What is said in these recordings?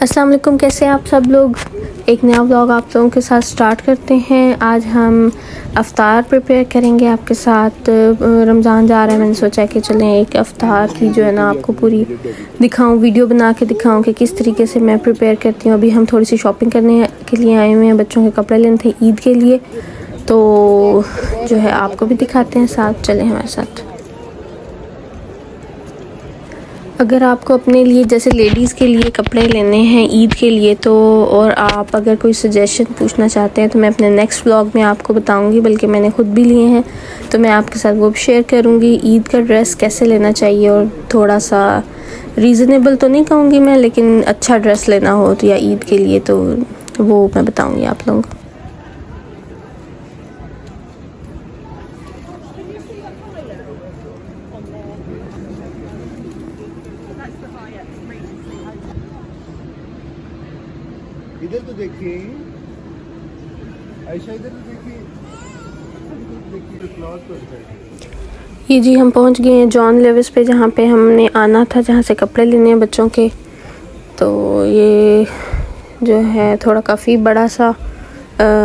वालेकुम कैसे आप सब लोग? एक नया व्लॉग आप लोगों के साथ स्टार्ट करते हैं। आज हम अफ्तार प्रिपेयर करेंगे आपके साथ। रमज़ान जा रहा है, मैंने सोचा कि चलें एक अफ्तार की जो है ना आपको पूरी दिखाऊँ वीडियो बना के दिखाऊँ कि किस तरीके से मैं प्रिपेयर करती हूँ। अभी हम थोड़ी सी शॉपिंग करने के लिए आए हुए हैं, बच्चों के कपड़े लेने थे ईद के लिए। तो जो है, आपको भी दिखाते हैं साथ, चलें हमारे साथ। अगर आपको अपने लिए, जैसे लेडीज़ के लिए कपड़े लेने हैं ईद के लिए तो और आप अगर कोई सजेशन पूछना चाहते हैं तो मैं अपने नेक्स्ट ब्लॉग में आपको बताऊँगी, बल्कि मैंने ख़ुद भी लिए हैं तो मैं आपके साथ वो भी शेयर करूँगी। ईद का ड्रेस कैसे लेना चाहिए और थोड़ा सा रीज़नेबल तो नहीं कहूँगी मैं, लेकिन अच्छा ड्रेस लेना हो तो या ईद के लिए तो वो मैं बताऊँगी आप लोगों को। इधर तो देखिए। ऐसा इधर तो देखिए। ये जी, हम पहुँच गए हैं जॉन लेविस पे, जहाँ पे हमने आना था, जहाँ से कपड़े लेने हैं बच्चों के। तो ये जो है, थोड़ा काफ़ी बड़ा सा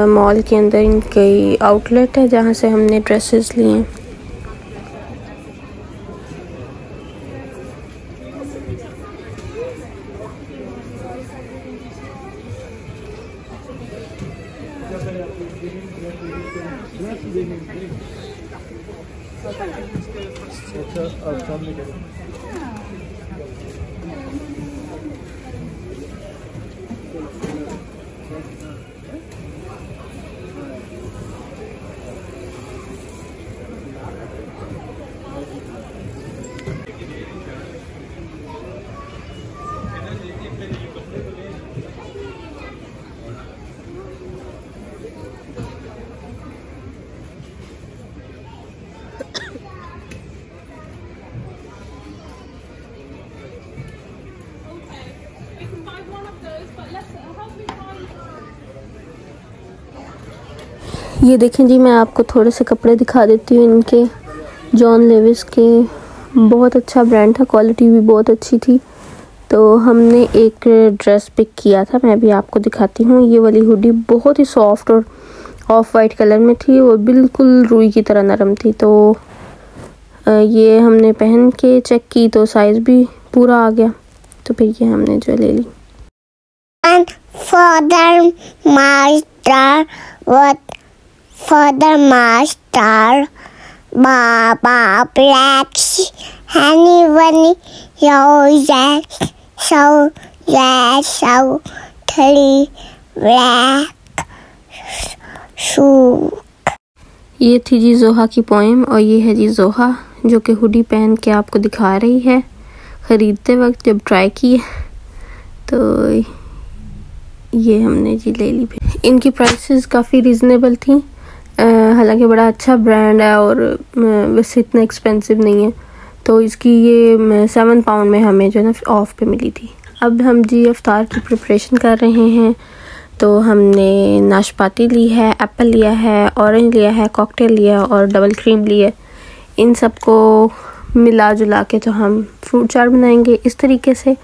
मॉल के अंदर इनकी आउटलेट है, जहाँ से हमने ड्रेसेस लिए हैं। अच्छा आप सामने ये देखें जी, मैं आपको थोड़े से कपड़े दिखा देती हूँ इनके। जॉन लेविस के बहुत अच्छा ब्रांड था, क्वालिटी भी बहुत अच्छी थी। तो हमने एक ड्रेस पिक किया था, मैं भी आपको दिखाती हूँ। ये वाली हुडी बहुत ही सॉफ्ट और ऑफ़ वाइट कलर में थी और बिल्कुल रुई की तरह नरम थी। तो ये हमने पहन के चेक की तो साइज़ भी पूरा आ गया। तो फिर ये हमने जो ले ली। Father master, Baba black honey bunny so that so, three black shoe ये थी जी जोहा की पोइम और ये है जी जोहा जो कि हुडी पहन के आपको दिखा रही है। ख़रीदते वक्त जब ट्राई की तो ये हमने जी ले ली। इनकी प्राइसेस काफ़ी रिजनेबल थी। हालाँकि बड़ा अच्छा ब्रांड है और वैसे इतना एक्सपेंसिव नहीं है। तो इसकी ये सेवन पाउंड में हमें जो है ना ऑफ़ पे मिली थी। अब हम जी अफ्तार की प्रिपरेशन कर रहे हैं। तो हमने नाशपाती ली है एप्पल लिया है ऑरेंज लिया है कॉकटेल लिया और डबल क्रीम लिया इन सबको मिला जुला के तो हम फ्रूट चाट बनाएँगे इस तरीके से।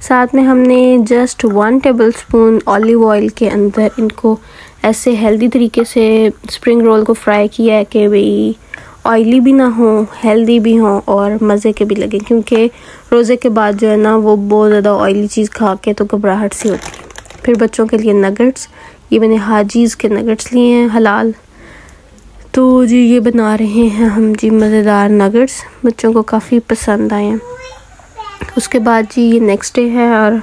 साथ में हमने just one tablespoon olive oil के अंदर इनको ऐसे हेल्दी तरीके से स्प्रिंग रोल को फ्राई किया है कि भाई ऑयली भी ना हो हेल्दी भी हो और मज़े के भी लगे। क्योंकि रोज़े के बाद जो है ना, वो बहुत ज़्यादा ऑयली चीज़ खा के तो घबराहट सी होती है। फिर बच्चों के लिए नगट्स ये मैंने हाजीज़ के नगट्स लिए हैं, हलाल। तो जी, ये बना रहे हैं हम जी मज़ेदार नगट्स बच्चों को काफ़ी पसंद आए हैं। उसके बाद जी ये नेक्स्ट डे है और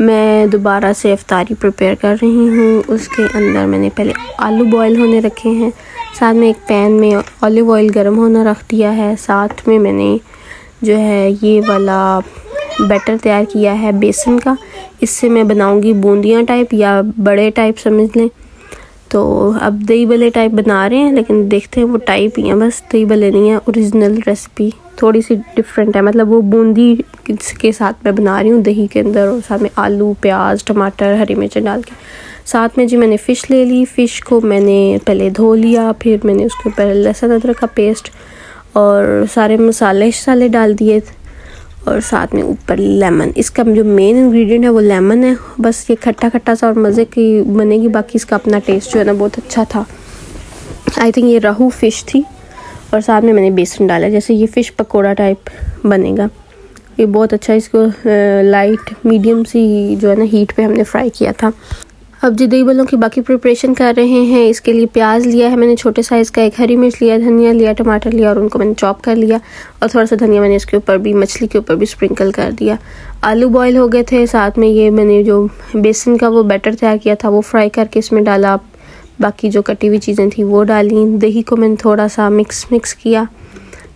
मैं दोबारा से अफ्तारी प्रिपेयर कर रही हूँ। उसके अंदर मैंने पहले आलू बॉईल होने रखे हैं। साथ में एक पैन में ऑलिव ऑयल गर्म होना रख दिया है। साथ में मैंने जो है ये वाला बैटर तैयार किया है बेसन का। इससे मैं बनाऊँगी बूंदियाँ टाइप या बड़े टाइप समझ लें। तो अब दही भले टाइप बना रहे हैं, लेकिन देखते हैं वो टाइप ही हैं। बस दही भले नहीं है ओरिजिनल रेसिपी थोड़ी सी डिफरेंट है। मतलब वो बूंदी के साथ मैं बना रही हूँ दही के अंदर और साथ में आलू, प्याज, टमाटर, हरी मिर्च डाल के। साथ में जी मैंने फ़िश ले ली। फ़िश को मैंने पहले धो लिया, फिर मैंने उसके ऊपर लहसुन अदरक का पेस्ट और सारे मसाले शसाले डाल दिए। और साथ में ऊपर लेमन। इसका जो मेन इंग्रेडिएंट है, वो लेमन है। बस ये खट्टा खट्टा सा और मज़े की बनेगी। बाकी इसका अपना टेस्ट जो है ना, बहुत अच्छा था। आई थिंक ये रहू फ़िश थी। और साथ में मैंने बेसन डाला। जैसे ये फ़िश पकौड़ा टाइप बनेगा। ये बहुत अच्छा इसको लाइट मीडियम सी जो है ना हीट पे हमने फ्राई किया था। अब जी दही बलों की बाकी प्रिपरेशन कर रहे हैं। इसके लिए प्याज लिया है मैंने, छोटे साइज़ का एक हरी मिर्च लिया, धनिया लिया, टमाटर लिया और उनको मैंने चॉप कर लिया। और थोड़ा सा धनिया मैंने इसके ऊपर भी, मछली के ऊपर भी स्प्रिंकल कर दिया। आलू बॉयल हो गए थे, साथ में ये मैंने जो बेसन का वो बैटर तैयार किया था, वो फ्राई करके इसमें डाला। बाकी जो कटी हुई चीज़ें थी वो डाली। दही को मैंने थोड़ा सा मिक्स मिक्स किया।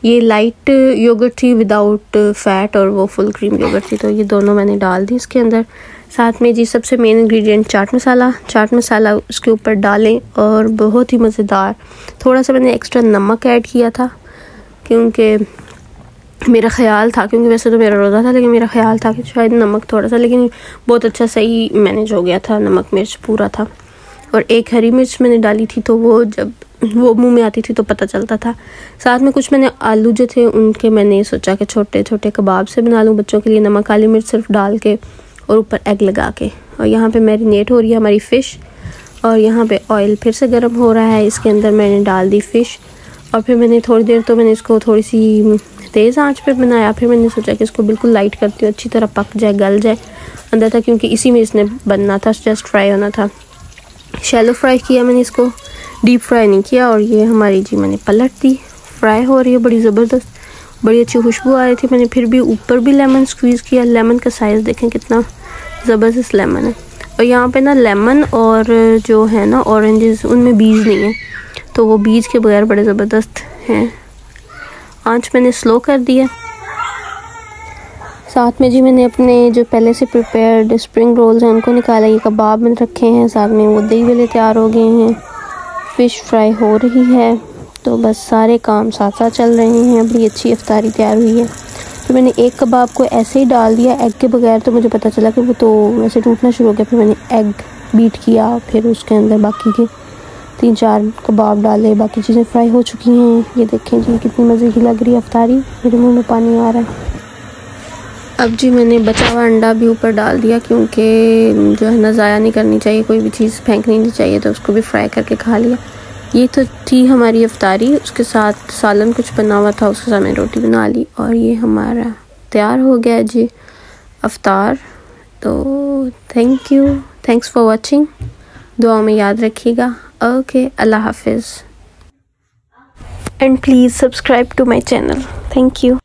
ये लाइट योगर्ट थी विदाउट फैट और वो फुल क्रीम योगर्ट थी तो ये दोनों मैंने डाल दी इसके अंदर। साथ में जी सबसे मेन इंग्रेडिएंट चाट मसाला। चाट मसाला उसके ऊपर डालें और बहुत ही मज़ेदार। थोड़ा सा मैंने एक्स्ट्रा नमक ऐड किया था, क्योंकि मेरा ख्याल था, क्योंकि वैसे तो मेरा रोज़ा था, लेकिन मेरा ख्याल था कि शायद नमक थोड़ा सा, लेकिन बहुत अच्छा सही मैनेज हो गया था, नमक मिर्च पूरा था। और एक हरी मिर्च मैंने डाली थी तो वो जब वो मुँह में आती थी तो पता चलता था। साथ में कुछ मैंने आलू जो थे, उनके मैंने सोचा कि छोटे छोटे कबाब से बना लूँ, बच्चों के लिए नमक, काली मिर्च सिर्फ़ डाल के और ऊपर एग लगा के। और यहाँ पे मैरिनेट हो रही है हमारी फ़िश और यहाँ पे ऑयल फिर से गर्म हो रहा है, इसके अंदर मैंने डाल दी फ़िश और फिर मैंने थोड़ी देर तो मैंने इसको थोड़ी सी तेज़ आँच पे बनाया, फिर मैंने सोचा कि इसको बिल्कुल लाइट करती हूँ, अच्छी तरह पक जाए, गल जाए। अंदर था क्योंकि इसी में इसने बनना था जस्ट फ्राई होना था। शैलो फ्राई किया मैंने इसको। डीप फ्राई नहीं किया और ये हमारी जी मैंने पलट दी। फ्राई हो रही है, बड़ी ज़बरदस्त, बड़ी अच्छी खुशबू आ रही थी। मैंने फिर भी ऊपर भी लेमन स्क्वीज़ किया। लेमन का साइज़ देखें कितना ज़बरदस्त लेमन है। और यहाँ पे ना लेमन और जो है ना ऑरेंजेस उनमें बीज नहीं है। तो वो बीज के बगैर बड़े ज़बरदस्त हैं। आँच मैंने स्लो कर दिया। साथ में जी मैंने अपने जो पहले से प्रिपेयर्ड स्प्रिंग रोल्स हैं, उनको निकाला। ये कबाब में रखे हैं, साथ में वो दही वाले तैयार हो गए हैं। फ़िश फ्राई हो रही है। तो बस सारे काम साथ साथ चल रहे हैं। बड़ी अच्छी अफ्तारी तैयार हुई है। तो मैंने एक कबाब को ऐसे ही डाल दिया एग के बगैर तो मुझे पता चला कि वो तो वैसे टूटना शुरू हो गया। फिर मैंने एग बीट किया, फिर उसके अंदर बाकी के तीन चार कबाब डाले, बाकी चीज़ें फ्राई हो चुकी हैं। ये देखें जी, कितनी मज़े की लग रही है अफ्तारी मेरे मुँह में पानी आ रहा है। अब जी मैंने बचा हुआ अंडा भी ऊपर डाल दिया क्योंकि जो है ना, ज़ाया नहीं करनी चाहिए, कोई भी चीज़ फेंकनी नहीं चाहिए तो उसको भी फ्राई करके खा लिया। ये तो थी हमारी अफ्तारी, उसके साथ सालन कुछ बना हुआ था, उसके साथ मैंने रोटी बना ली और ये हमारा तैयार हो गया जी अफ्तार। तो thank you thanks for watching दुआ में याद रखिएगा। ओके अल्लाह हाफिज़। And please subscribe to my channel thank you